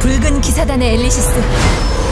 붉은 기사단의 엘리시스.